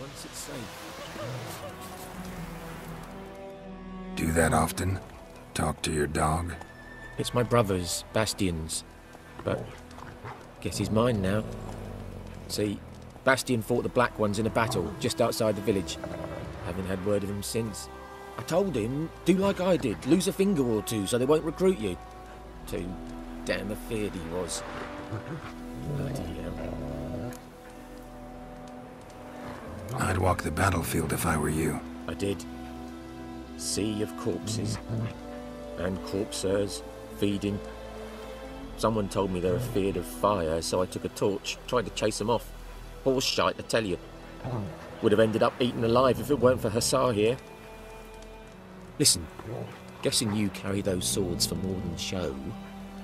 once it's safe. Do that often? Talk to your dog? It's my brother's, Bastian's. But guess he's mine now. See, Bastian fought the Black Ones in a battle just outside the village. Haven't had word of him since. I told him, do like I did, lose a finger or two so they won't recruit you. Too damn afeard he was. Bloody I'd walk the battlefield if I were you. I did. Sea of corpses. And corpsers, feeding. Someone told me they were feared of fire, so I took a torch, tried to chase them off. Horse shite, I tell you. Would have ended up eaten alive if it weren't for Hussar here. Listen, guessing you carry those swords for more than show.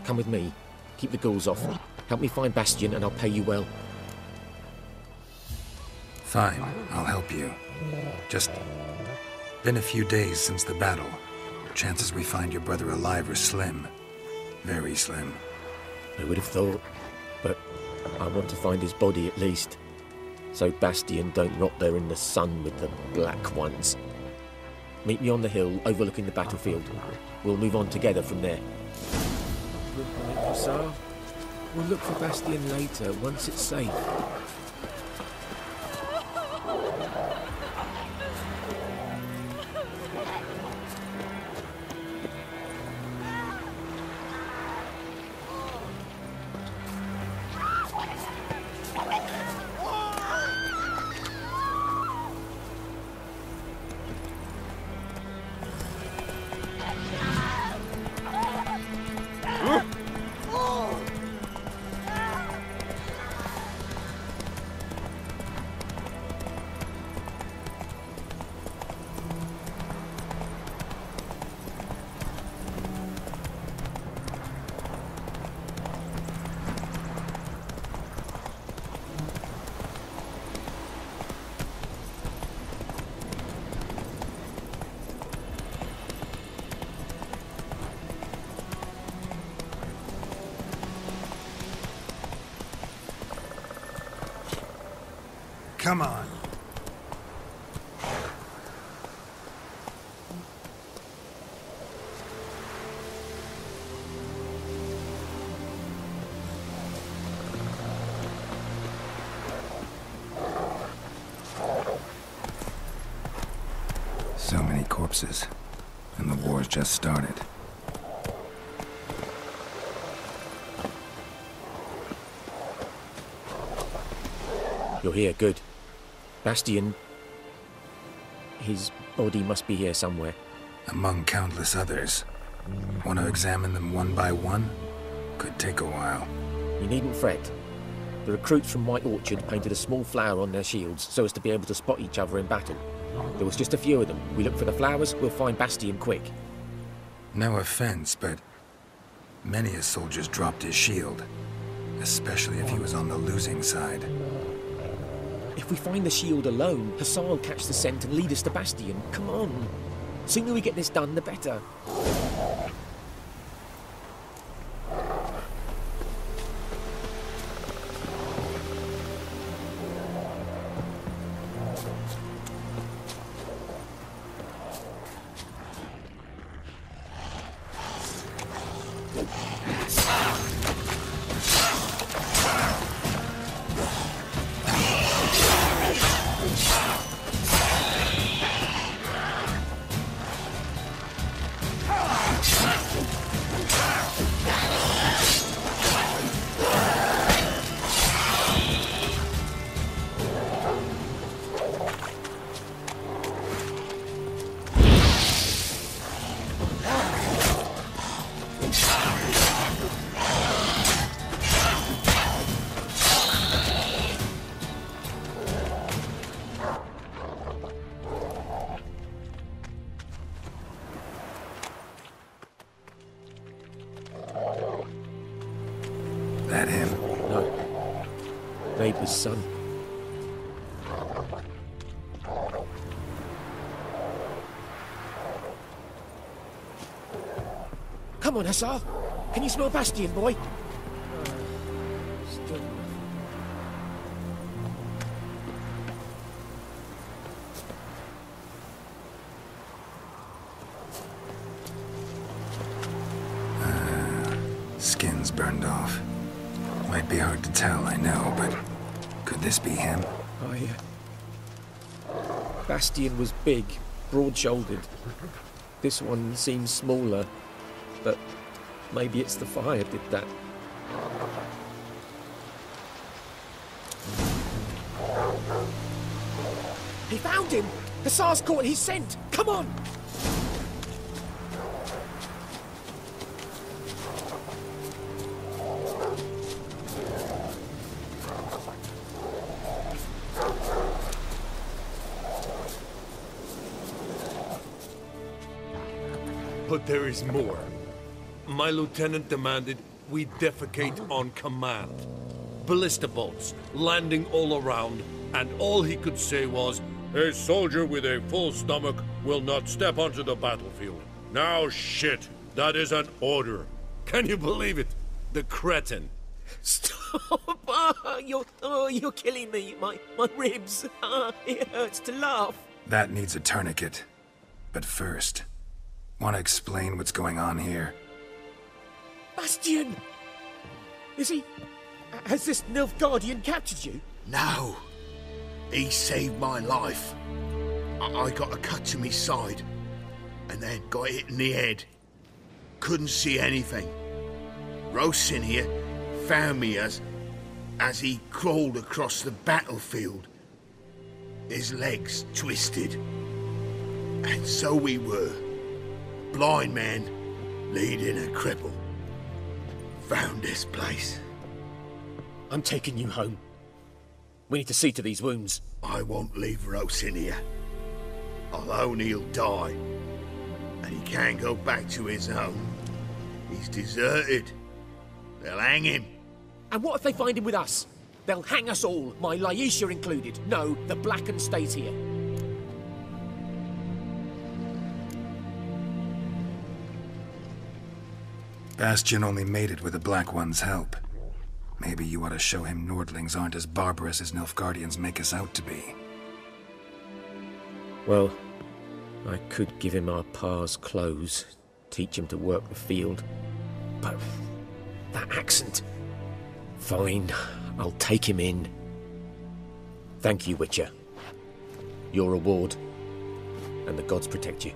Come with me. Keep the ghouls off. Help me find Bastion and I'll pay you well. Fine, I'll help you. Just been a few days since the battle. Chances we find your brother alive are slim. Very slim. I would have thought. But I want to find his body at least. So Bastion don't rot there in the sun with the black ones. Meet me on the hill overlooking the battlefield. We'll move on together from there. Good night, Hussar. We'll look for Bastion later, once it's safe. Come on. So many corpses. And the war's just started. You're here, good. Bastion. His body must be here somewhere. Among countless others. Want to examine them one by one? Could take a while. You needn't fret. The recruits from White Orchard painted a small flower on their shields so as to be able to spot each other in battle. There was just a few of them. We look for the flowers, we'll find Bastion quick. No offense, but many a soldier's dropped his shield. Especially if he was on the losing side. If we find the shield alone, Hussar will catch the scent and lead us to Bastion. Come on. Sooner we get this done, the better. Vapor's son. Come on, Hussar. Can you smell Bastion, boy? Uh, skin's burned off. Might be hard to tell, I know, but could this be him? I. Uh... Bastian was big, broad shouldered. This one seems smaller, but maybe it's the fire did that. He found him! Hussar's caught his scent! Come on! But there is more. My lieutenant demanded we defecate on command. Ballista bolts, landing all around, and all he could say was, A soldier with a full stomach will not step onto the battlefield. Now shit, that is an order. Can you believe it? The cretin. Stop! Oh, you're, oh, you're killing me. My, my ribs. It hurts to laugh. That needs a tourniquet. But first, want to explain what's going on here? Bastian! Is he... Has this Nilfgaardian captured you? No. He saved my life. I, I got a cut to my side, and then got hit in the head. Couldn't see anything. Rosin here found me as as he crawled across the battlefield. His legs twisted. And so we were. Blind man leading a cripple. Found this place. I'm taking you home. We need to see to these wounds. I won't leave Rosin here. Alone he'll die. And he can't go back to his home. He's deserted. They'll hang him. And what if they find him with us? They'll hang us all, my Laetitia included. No, the Blacken stays here. Bastian only made it with the Black One's help. Maybe you ought to show him Nordlings aren't as barbarous as Nilfgaardians make us out to be. Well, I could give him our pa's clothes, teach him to work the field. But that accent. Fine, I'll take him in. Thank you, Witcher. Your reward, and the gods protect you.